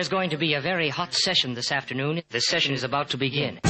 There's going to be a very hot session this afternoon. The session is about to begin.